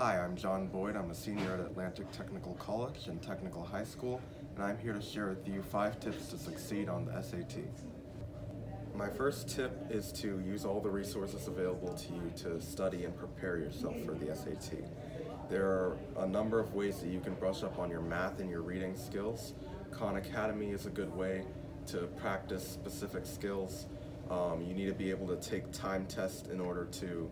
Hi, I'm John Boyd. I'm a senior at Atlantic Technical College and Technical High School, and I'm here to share with you five tips to succeed on the SAT. My first tip is to use all the resources available to you to study and prepare yourself for the SAT. There are a number of ways that you can brush up on your math and your reading skills. Khan Academy is a good way to practice specific skills. Um, you need to be able to take time tests in order to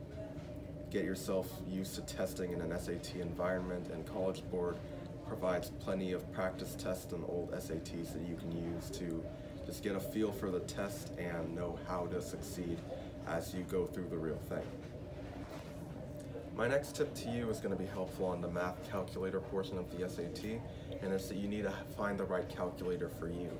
get yourself used to testing in an SAT environment and College Board provides plenty of practice tests and old SATs that you can use to just get a feel for the test and know how to succeed as you go through the real thing. My next tip to you is going to be helpful on the math calculator portion of the SAT, and it's that you need to find the right calculator for you.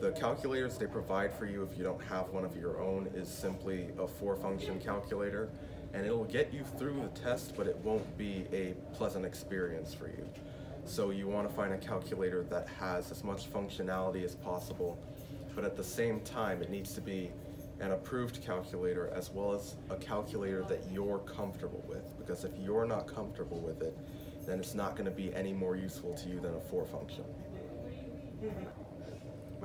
The calculators they provide for you if you don't have one of your own is simply a four function calculator and it'll get you through the test but it won't be a pleasant experience for you. So you want to find a calculator that has as much functionality as possible but at the same time it needs to be an approved calculator as well as a calculator that you're comfortable with because if you're not comfortable with it then it's not going to be any more useful to you than a four function. Mm-hmm.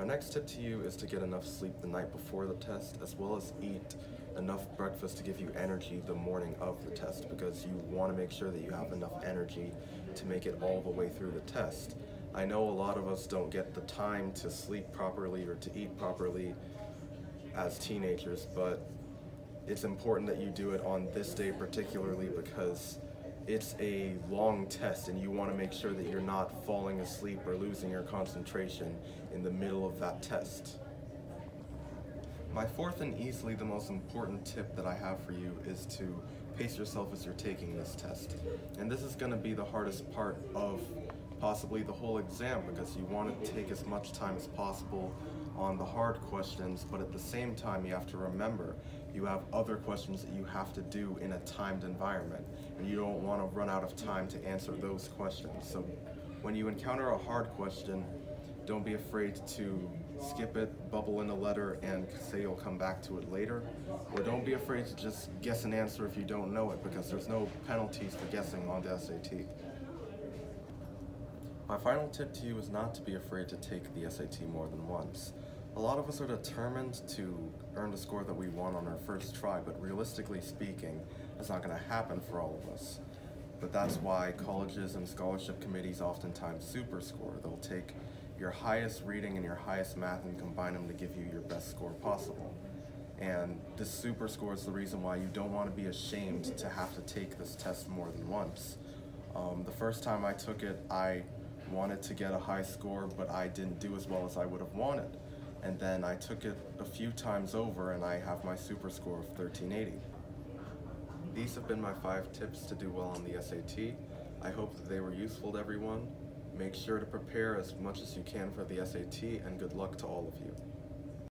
My next tip to you is to get enough sleep the night before the test, as well as eat enough breakfast to give you energy the morning of the test, because you want to make sure that you have enough energy to make it all the way through the test. I know a lot of us don't get the time to sleep properly or to eat properly as teenagers, but it's important that you do it on this day particularly because it's a long test and you want to make sure that you're not falling asleep or losing your concentration in the middle of that test. My fourth and easily the most important tip that I have for you is to pace yourself as you're taking this test. And this is going to be the hardest part of possibly the whole exam because you want to take as much time as possible on the hard questions, but at the same time you have to remember you have other questions that you have to do in a timed environment and you don't want to run out of time to answer those questions. So when you encounter a hard question, don't be afraid to skip it, bubble in a letter, and say you'll come back to it later. Or don't be afraid to just guess an answer if you don't know it, because there's no penalties for guessing on the SAT. My final tip to you is not to be afraid to take the SAT more than once. A lot of us are determined to earn the score that we want on our first try, but realistically speaking, that's not going to happen for all of us. But that's why colleges and scholarship committees oftentimes super score. They'll take your highest reading and your highest math and combine them to give you your best score possible. And this super score is the reason why you don't want to be ashamed to have to take this test more than once. Um, the first time I took it, I wanted to get a high score, but I didn't do as well as I would have wanted. And then I took it a few times over and I have my super score of 1380. These have been my five tips to do well on the SAT. I hope that they were useful to everyone. Make sure to prepare as much as you can for the SAT and good luck to all of you.